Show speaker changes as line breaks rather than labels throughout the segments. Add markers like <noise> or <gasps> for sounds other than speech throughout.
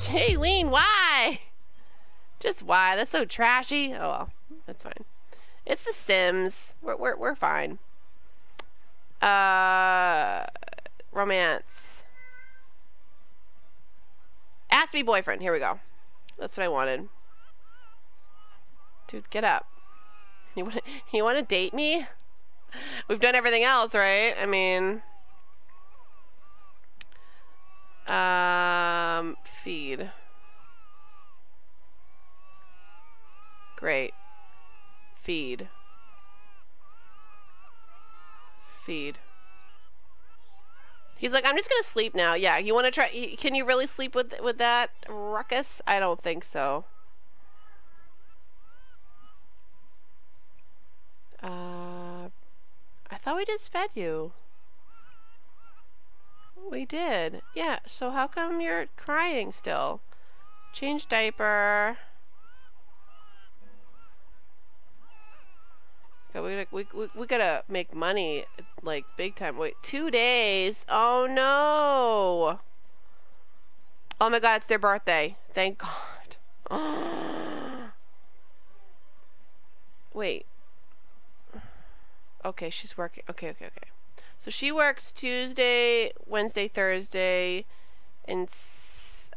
Jaylene, why? Just why? That's so trashy. Oh well, that's fine. It's The Sims. We're we're we're fine. Uh, romance. Ask me boyfriend. Here we go. That's what I wanted. Dude, get up. You want to you want to date me? We've done everything else, right? I mean, um, feed. Great. Feed. Feed. He's like, I'm just gonna sleep now. Yeah, you want to try? Can you really sleep with with that ruckus? I don't think so. Uh, thought we just fed you. We did. Yeah, so how come you're crying still? Change diaper. we, we, we, we gotta make money, like, big time. Wait, two days? Oh, no! Oh my god, it's their birthday. Thank God. <gasps> Wait. Okay, she's working. Okay, okay, okay. So she works Tuesday, Wednesday, Thursday, and...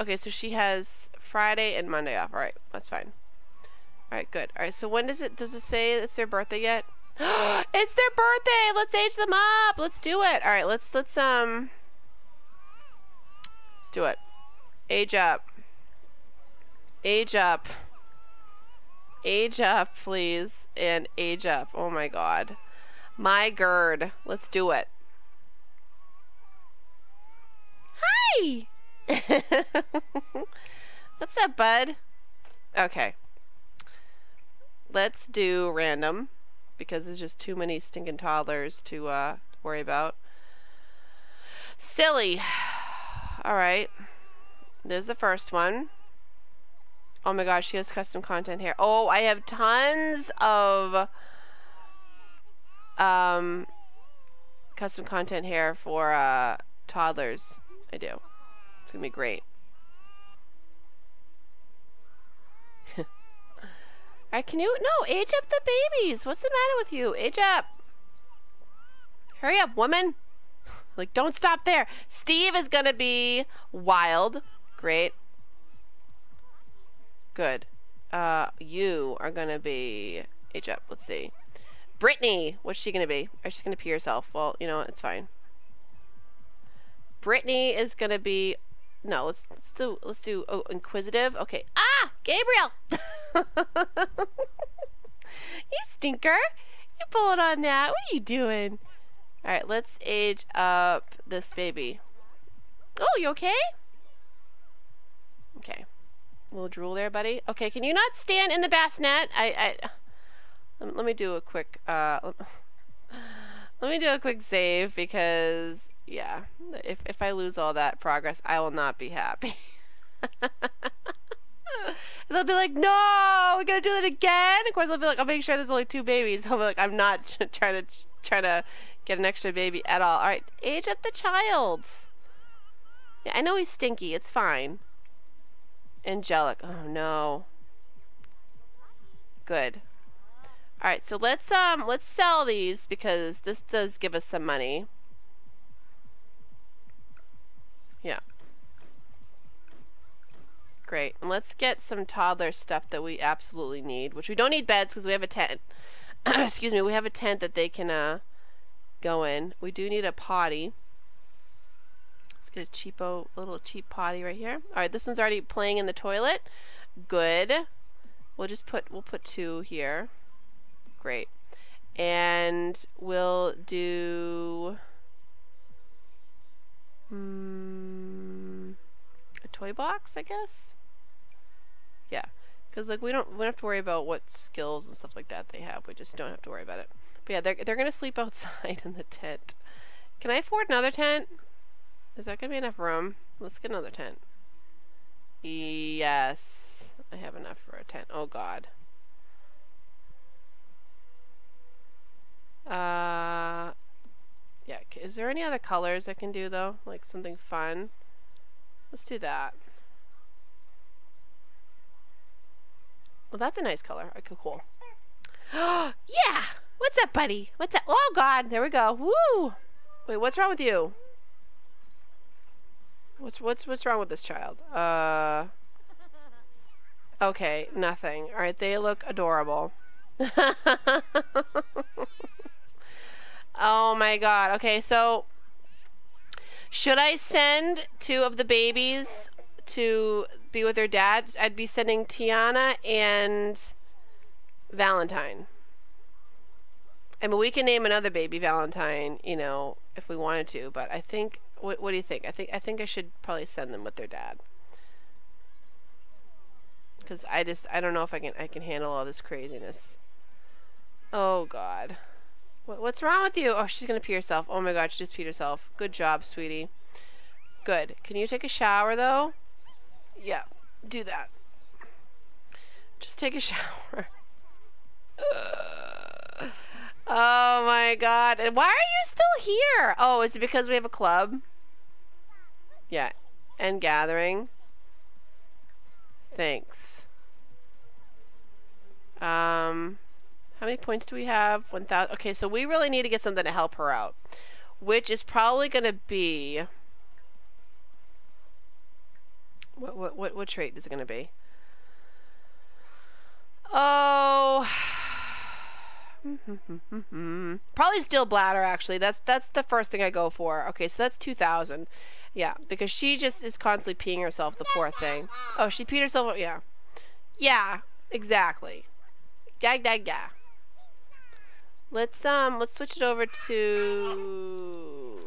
Okay, so she has Friday and Monday off. Alright, that's fine. Alright, good. Alright, so when does it, does it say it's their birthday yet? <gasps> it's their birthday! Let's age them up! Let's do it! Alright, let's, let's, um... Let's do it. Age up. Age up. Age up, please. And age up. Oh my god. My gird. Let's do it. Hi! <laughs> What's up, bud? Okay let's do random because there's just too many stinking toddlers to uh, worry about. Silly. <sighs> Alright. There's the first one. Oh my gosh, she has custom content here. Oh, I have tons of um, custom content here for uh, toddlers. I do. It's going to be great. <laughs> Alright, can you... No, age up the babies. What's the matter with you? Age up. Hurry up, woman. <laughs> Like, don't stop there. Steve is gonna be wild. Great. Good. Uh, you are gonna be... Age up. Let's see. Brittany. What's she gonna be? Or she's gonna pee herself. Well, you know, it's fine. Brittany is gonna be no, let's let's do let's do oh inquisitive. Okay. Ah, Gabriel. <laughs> you stinker. You pulling on that. What are you doing? All right, let's age up this baby. Oh, you okay? Okay. A little drool there, buddy. Okay, can you not stand in the bassinet? I, I let, let me do a quick uh <laughs> let me do a quick save because yeah, if, if I lose all that progress, I will not be happy. <laughs> they'll be like, no, we gotta do that again. Of course, they'll be like, I'll make sure there's only two babies. <laughs> I'll be like, I'm not trying to trying to get an extra baby at all. All right, age up the child. Yeah, I know he's stinky. It's fine. Angelic. Oh no. Good. All right, so let's um let's sell these because this does give us some money. Yeah. Great. And let's get some toddler stuff that we absolutely need, which we don't need beds because we have a tent. <clears throat> Excuse me, we have a tent that they can uh, go in. We do need a potty. Let's get a cheapo, little cheap potty right here. All right, this one's already playing in the toilet. Good. We'll just put, we'll put two here. Great. And we'll do... Hmm, a toy box, I guess? Yeah. Because, like, we don't, we don't have to worry about what skills and stuff like that they have. We just don't have to worry about it. But yeah, they're, they're going to sleep <laughs> outside in the tent. Can I afford another tent? Is that going to be enough room? Let's get another tent. Yes. I have enough for a tent. Oh, God. Uh... Yeah, is there any other colors I can do though? Like something fun? Let's do that. Well, that's a nice color. Okay, cool. <gasps> yeah! What's up, buddy? What's up? Oh, God. There we go. Woo! Wait, what's wrong with you? What's what's what's wrong with this child? Uh. Okay, nothing. All right, they look adorable. <laughs> oh my god. Okay, so should I send two of the babies to be with their dad? I'd be sending Tiana and Valentine. I mean, we can name another baby Valentine, you know, if we wanted to, but I think what, what do you think? I think I think I should probably send them with their dad. Cuz I just I don't know if I can I can handle all this craziness. Oh god. What, what's wrong with you? Oh, she's going to pee herself. Oh my god, she just peed herself. Good job, sweetie. Good. Can you take a shower though? Yeah, do that. Just take a <laughs> shower. Oh my god. And why are you still here? Oh, is it because we have a club? Yeah. And gathering. Thanks. Um, how points do we have? 1,000. Okay, so we really need to get something to help her out. Which is probably going to be... What, what, what, what trait is it going to be? Oh... <sighs> Probably still bladder actually. That's that's the first thing I go for. Okay, so that's 2000. Yeah, because she just is constantly peeing herself, the poor thing. Oh, she peed herself. Yeah. Yeah, exactly. Gag gag gag. Let's um let's switch it over to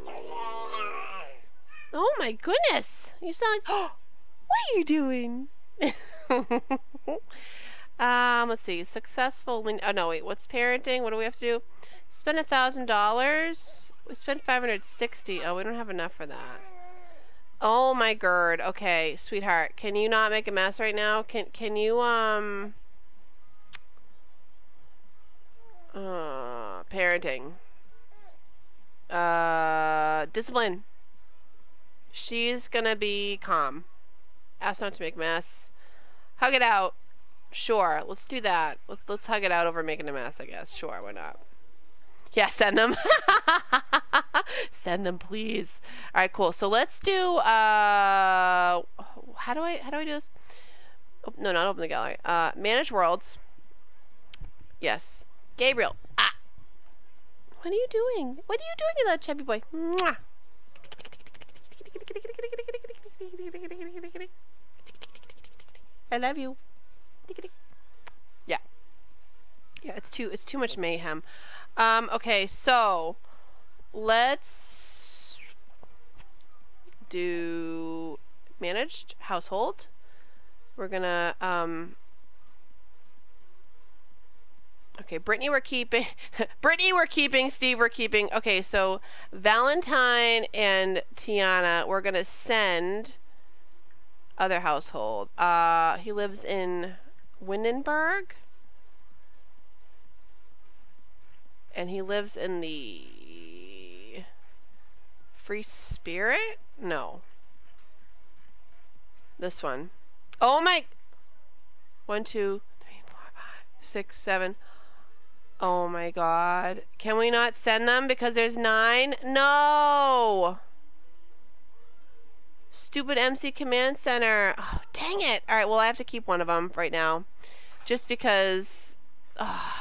Oh my goodness. You sound like oh, <gasps> What are you doing? <laughs> Um, let's see. Successful. Oh no, wait. What's parenting? What do we have to do? Spend a thousand dollars. We spent five hundred sixty. Oh, we don't have enough for that. Oh my god. Okay, sweetheart. Can you not make a mess right now? Can Can you um. Uh, parenting. Uh, discipline. She's gonna be calm. Ask not to make mess. Hug it out. Sure, let's do that. Let's let's hug it out over making a mess, I guess. Sure, why not? Yeah, send them. <laughs> send them, please. All right, cool. So let's do. Uh, how do I how do I do this? Oh, no, not open the gallery. Uh, manage worlds. Yes, Gabriel. Ah. What are you doing? What are you doing, in that chubby boy? Mwah. I love you. Yeah. Yeah, it's too it's too much mayhem. Um, okay, so let's do managed household. We're gonna um Okay, Brittany we're keeping. <laughs> Brittany we're keeping. Steve we're keeping. Okay, so Valentine and Tiana we're gonna send other household. Uh, he lives in Windenburg. And he lives in the Free Spirit? No. This one. Oh my! One, two, three, four, five, six, seven. Oh my god. Can we not send them because there's nine? No! Stupid MC Command Center. Oh, dang it. Alright, well, I have to keep one of them right now. Just because... Oh.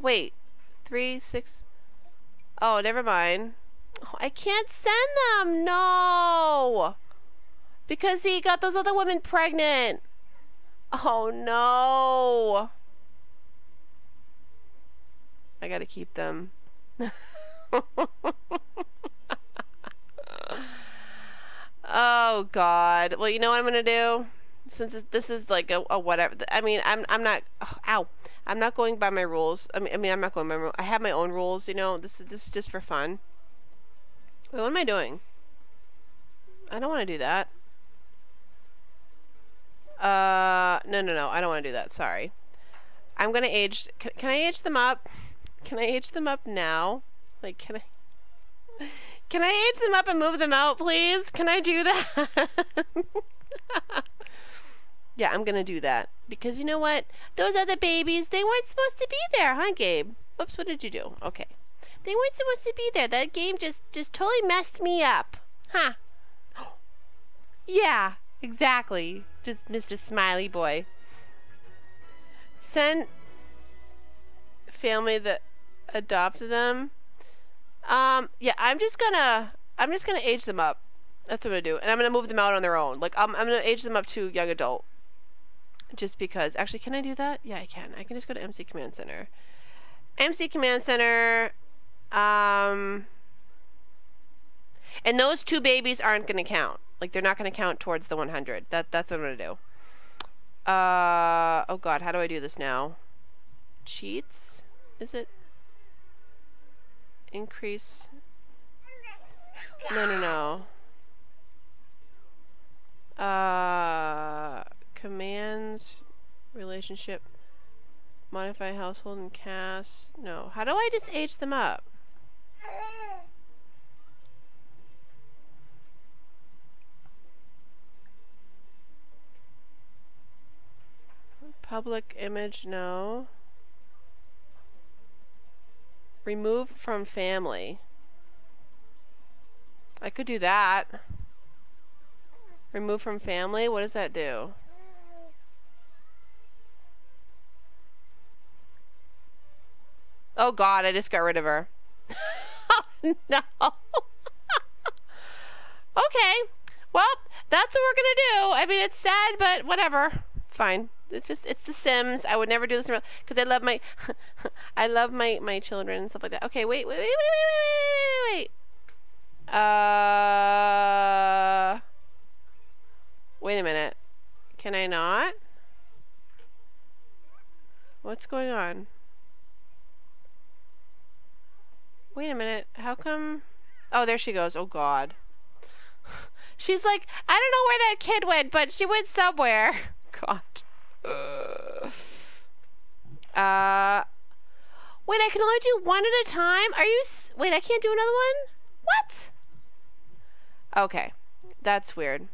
Wait. Three, six... Oh, never mind. Oh, I can't send them. No! Because he got those other women pregnant. Oh, no. I gotta keep them. <laughs> Oh God. Well, you know what I'm gonna do? Since this is like a, a whatever. I mean, I'm I'm not. Oh, ow. I'm not going by my rules. I mean, I mean, I'm not going by my. I have my own rules. You know, this is this is just for fun. Wait, what am I doing? I don't want to do that. Uh, no, no, no. I don't want to do that. Sorry. I'm gonna age. Can, can I age them up? Can I age them up now? Like, can I... Can I age them up and move them out, please? Can I do that? <laughs> yeah, I'm gonna do that. Because you know what? Those other babies, they weren't supposed to be there, huh, Gabe? Oops, what did you do? Okay. They weren't supposed to be there. That game just, just totally messed me up. Huh. <gasps> yeah, exactly. Just Mr. Smiley Boy. Send family that adopted them. Um, yeah, I'm just gonna, I'm just gonna age them up. That's what I'm gonna do, and I'm gonna move them out on their own. Like, I'm, I'm gonna age them up to young adult. Just because, actually, can I do that? Yeah, I can. I can just go to MC Command Center. MC Command Center. Um, and those two babies aren't gonna count. Like, they're not gonna count towards the 100. That, that's what I'm gonna do. Uh, oh God, how do I do this now? Cheats? Is it? increase no no no uh commands relationship modify household and cast no how do I just age them up public image no Remove from family. I could do that. Remove from family? What does that do? Oh god, I just got rid of her. <laughs> no. <laughs> okay. Well, that's what we're gonna do. I mean, it's sad, but whatever. It's fine it's just it's the Sims. I would never do this because I love my <laughs> I love my my children and stuff like that. Okay, wait, wait, wait, wait, wait, wait, wait, wait. Uh, wait a minute. Can I not? What's going on? Wait a minute. How come? Oh, there she goes. Oh God. <laughs> She's like, I don't know where that kid went, but she went somewhere. <laughs> God. Uh, wait, I can only do one at a time? Are you... wait, I can't do another one? What? Okay. That's weird.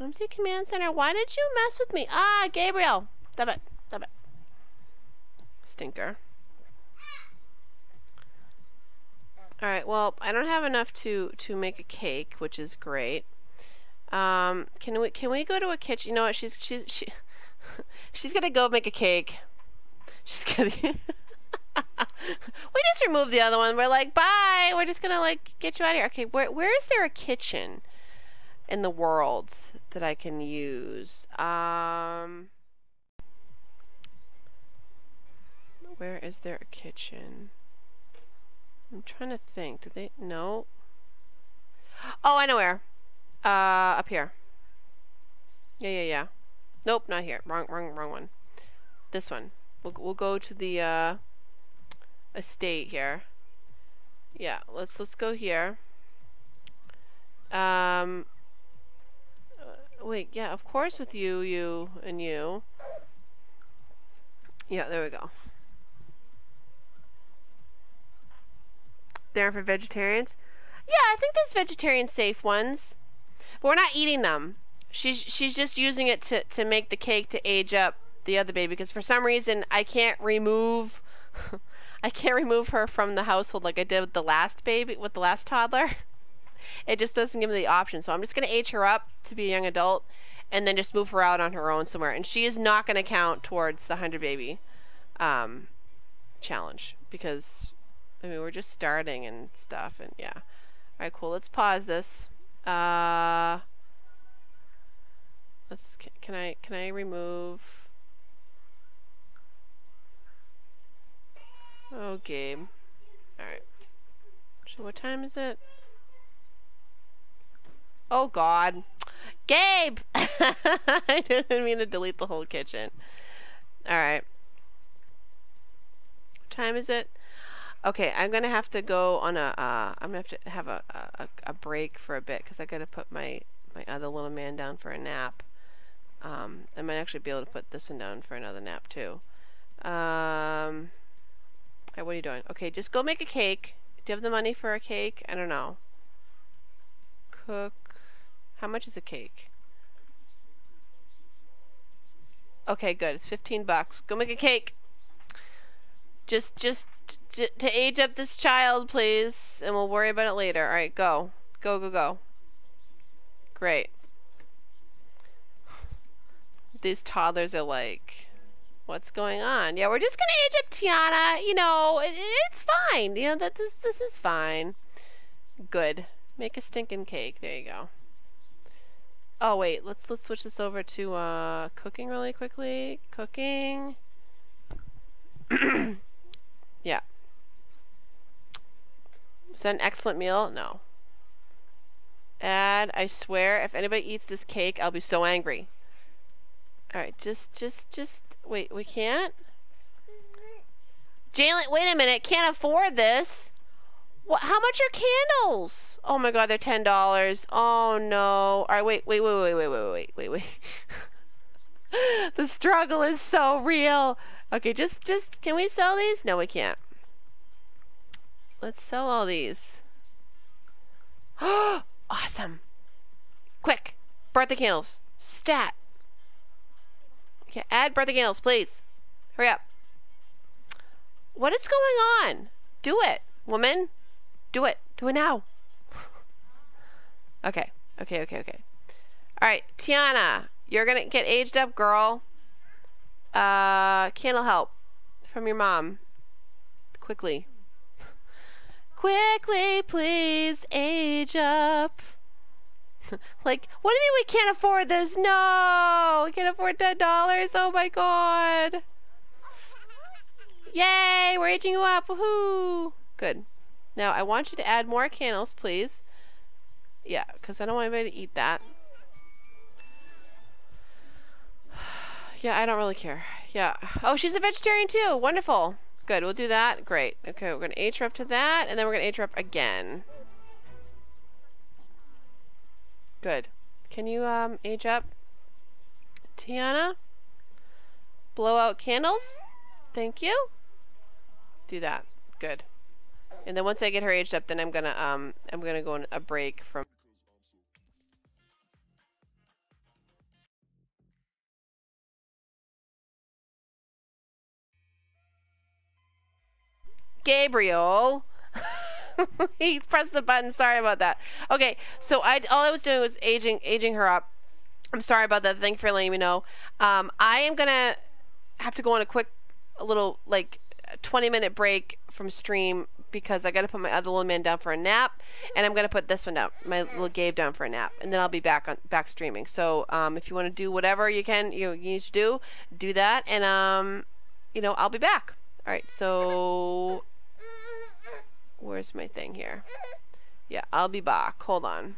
MC Command Center, why did you mess with me? Ah, Gabriel. Stop it. Stop it. Stinker. Alright, well, I don't have enough to, to make a cake, which is great. Um, can we can we go to a kitchen? You know what? She's she's she <laughs> she's gonna go make a cake. She's gonna. <laughs> we just removed the other one. We're like, bye. We're just gonna like get you out of here. Okay, where where is there a kitchen in the world that I can use? Um, where is there a kitchen? I'm trying to think. Do they? No. Oh, I know where. Uh, up here. Yeah, yeah, yeah. Nope, not here. Wrong, wrong, wrong one. This one. We'll, we'll go to the, uh, estate here. Yeah, let's, let's go here. Um, uh, wait, yeah, of course with you, you, and you. Yeah, there we go. There for vegetarians? Yeah, I think there's vegetarian safe ones. But we're not eating them. She's she's just using it to to make the cake to age up the other baby because for some reason I can't remove <laughs> I can't remove her from the household like I did with the last baby with the last toddler. <laughs> It just doesn't give me the option. So I'm just going to age her up to be a young adult and then just move her out on her own somewhere. And she is not going to count towards the 100 baby um, challenge because I mean we're just starting and stuff and yeah. All right, cool. Let's pause this. Uh, let's. Can I? Can I remove? Oh, Gabe. All right. So what time is it? Oh God, Gabe! <laughs> I didn't mean to delete the whole kitchen. All right. What time is it? Okay, I'm gonna have to go on a. Uh, I'm gonna have to have a, a, a break for a bit because I gotta put my my other little man down for a nap. Um, I might actually be able to put this one down for another nap too. Um, right, what are you doing? Okay, just go make a cake. Do you have the money for a cake? I don't know. Cook. How much is a cake? Okay, good. It's 15 bucks. Go make a cake. Just, just to age up this child, please, and we'll worry about it later. All right, go. Go, go, go. Great. These toddlers are like, what's going on? Yeah, we're just gonna age up Tiana. You know, it, it's fine. You know that this this is fine. Good. Make a stinking cake. There you go. Oh wait, let's let's switch this over to uh, cooking really quickly. Cooking. <clears throat> yeah. Is that an excellent meal? No. Add, I swear, if anybody eats this cake, I'll be so angry. Alright, just, just, just, wait, we can't? Jalen, wait a minute, can't afford this. What, how much are candles? Oh my god, they're ten dollars. Oh no. Alright, wait, wait, wait, wait, wait, wait, wait, wait, wait. <laughs> the struggle is so real. Okay, just, just, can we sell these? No, we can't. Let's sell all these. <gasps> awesome. Quick, birthday candles. Stat. Okay, add birthday candles, please. Hurry up. What is going on? Do it, woman. Do it. Do it now. <laughs> okay. Okay, okay, okay. All right, Tiana, you're to get aged up, girl. Uh, candle help from your mom. Quickly. Quickly, please, age up. <laughs> like, what do you mean we can't afford this? No! We can't afford $10. Oh my god. Yay! We're aging you up. Woohoo! Good. Now, I want you to add more candles, please. Yeah, because I don't want anybody to eat that. Yeah, I don't really care. Yeah. Oh, she's a vegetarian too. Wonderful. Good, we'll do that. Great. Okay, we're going to age her up to that, and then we're going to age her up again. Good. Can you um, age up? Tiana? Blow out candles? Thank you. Do that. Good. And then once I get her aged up, then I'm gonna um I'm gonna go on a break from. Gabriel. <laughs> he pressed the button. Sorry about that. Okay, so I all I was doing was aging aging her up. I'm sorry about that. Thank you for letting me know. Um, I am gonna have to go on a quick, a little like 20 minute break from stream because I got to put my other little man down for a nap, and I'm gonna put this one down, my little Gabe down for a nap, and then I'll be back on back streaming. So um, if you want to do whatever you can, you, you need to do, do that, and um, you know I'll be back. All right, so where's my thing here? Yeah, I'll be back. Hold on.